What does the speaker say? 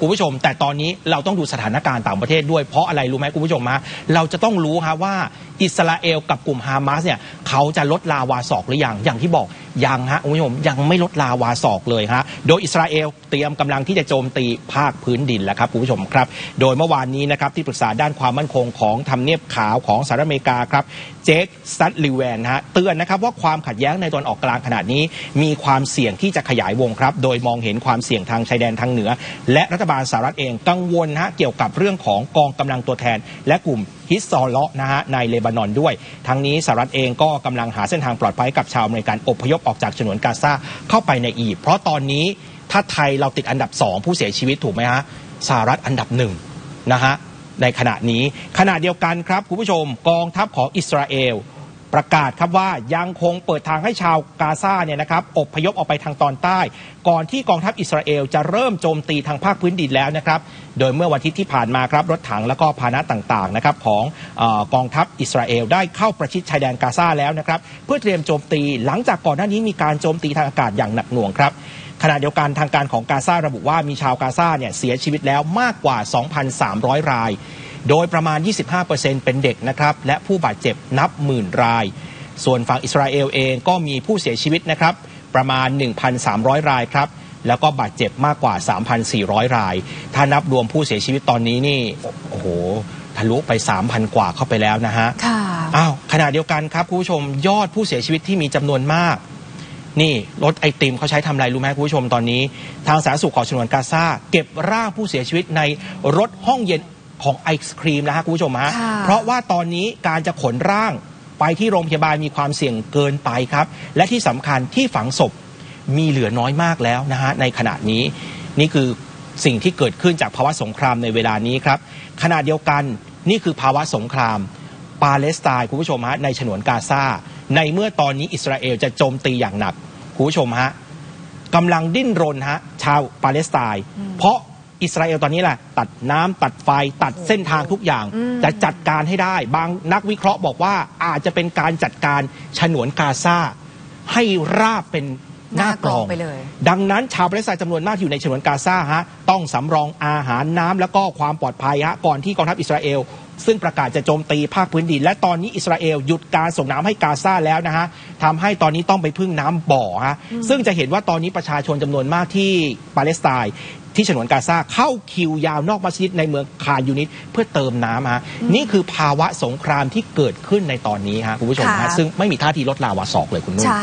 คุณผู้ชม แต่ตอนนี้เราต้องดูสถานการณ์ต่างประเทศด้วยเพราะอะไรรู้ไหมคุณผู้ชมฮะเราจะต้องรู้ฮะว่าอิสราเอลกับกลุ่มฮามาสเนี่ยเขาจะลดลาวาศอกหรือยังอย่างที่บอก ยังฮะคุณผู้ชมยังไม่ลดลาวาศอกเลยฮะโดยอิสราเอลเตรียมกำลังที่จะโจมตีภาคพื้นดินแล้วครับคุณผู้ชมครับ โดยเมื่อวานนี้นะครับที่ปรึกษาด้านความมั่นคงของทำเนียบขาวของสหรัฐอเมริกาครับเจคซัตลิแวนฮะเตือนนะครับว่าความขัดแย้งในตอนออกกลางขนาดนี้ มีความเสี่ยงที่จะขยายวงครับ โดยมองเห็นความเสี่ยงทางชายแดนทางเหนือ และรัฐบาลสหรัฐเองกังวลฮะเกี่ยวกับเรื่องของกองกำลังตัวแทน และกลุ่ม ฮิสซอลเลาะนะฮะในเลบานอนด้วย ทั้งนี้สหรัฐเองก็กำลังหาเส้นทางปลอดภัยกับชาวอเมริกันอพยพออกจากฉนวนกาซาเข้าไปในอียิปต์เพราะตอนนี้ถ้าไทยเราติดอันดับ 2 ผู้เสียชีวิตถูกไหมฮะสหรัฐอันดับหนึ่งนะฮะในขณะนี้ขณะเดียวกันครับคุณผู้ชมกองทัพของอิสราเอล ประกาศครับว่ายังคงเปิดทางให้ชาวกาซาเนี่ยนะครับอบพยพออกไปทางตอนใต้ ก่อนที่กองทัพอิสราเอลจะเริ่มโจมตีทางภาคพื้นดินแล้วนะครับ โดยเมื่อวันทิตย์ที่ผ่านมาครับรถถังและก็พาหนะต่างๆนะครับของอกองทัพอิสราเอลได้เข้าประชิดชายแดนกาซาแล้วนะครับเพื่อเตรียมโจมตีหลังจากก่อนหน้านี้มีการโจมตีทางอากาศอย่างหนักหน่วงครับขณะเดียวกันทางการของกาซาระบุว่ามีชาวกาซาเนี่ยเสียชีวิตแล้วมากกว่า 2,300 ราย โดยประมาณ 25%เป็นเด็กนะครับ และผู้บาดเจ็บนับหมื่นราย ส่วนฝั่งอิสราเอลเองก็มีผู้เสียชีวิตนะครับ ประมาณ 1,300 รายครับ แล้วก็บาดเจ็บมากกว่า 3,400 ราย ถ้านับรวมผู้เสียชีวิตตอนนี้นี่ โอ้โห ทะลุไป 3,000 กว่าเข้าไปแล้วนะฮะ ค่ะ อ้าว ขณะเดียวกันครับคุณผู้ชม ยอดผู้เสียชีวิตที่มีจำนวนมากนี่รถไอติมเขาใช้ทำอะไรรู้ไหมคุณผู้ชมตอนนี้ ทางสาธารณสุขของฉนวนกาซาเก็บร่างผู้เสียชีวิตในรถห้องเย็น ของไอศครีมนะฮะคุณผู้ชมฮะค่ะเพราะว่าตอนนี้การจะขนร่างไปที่โรงพยาบาลมีความเสี่ยงเกินไปครับ และที่สำคัญที่ฝังศพมีเหลือน้อยมากแล้วนะฮะในขณะนี้นี่คือสิ่งที่เกิดขึ้นจากภาวะสงครามในเวลานี้ครับขณะเดียวกันนี่คือภาวะสงคราม ปาเลสไตน์คุณผู้ชมฮะในฉนวนกาซาในเมื่อตอนนี้อิสราเอลจะโจมตีอย่างหนักคุณผู้ชมฮะกำลังดิ้นรนฮะชาวปาเลสไตน์เพราะ อิสราเอลตอนนี้แหละ ตัดน้ำตัดไฟตัดเส้นทางทุกอย่างอืมจะจัดการให้ได้ บางนักวิเคราะห์บอกว่าอาจจะเป็นการจัดการฉนวนกาซาให้ราบเป็นหน้ากลองไปเลย ดังนั้นชาวปาเลสไตน์จำนวนมากที่อยู่ในฉนวนกาซาฮะต้องสำรองอาหารน้ำแล้วก็ความปลอดภัยฮะก่อนที่กองทัพอิสราเอล ซึ่งประกาศจะโจมตีภาคพื้นดิน และตอนนี้อิสราเอลหยุดการส่งน้ำให้กาซาแล้วนะฮะทำให้ตอนนี้ต้องไปพึ่งน้ำบ่อฮะซึ่งจะเห็นว่าตอนนี้ประชาชนจำนวนมากที่ปาเลสไตน์ที่ฉนวนกาซาเข้าคิวยาวนอกมัสยิดในเมืองคานยูนิสเพื่อเติมน้ำฮะนี่คือภาวะสงครามที่เกิดขึ้นในตอนนี้ฮะคุณผู้ชมฮะค่ะซึ่งไม่มีท่าทีลดลาวาศอกเลยคุณนุ่นใช่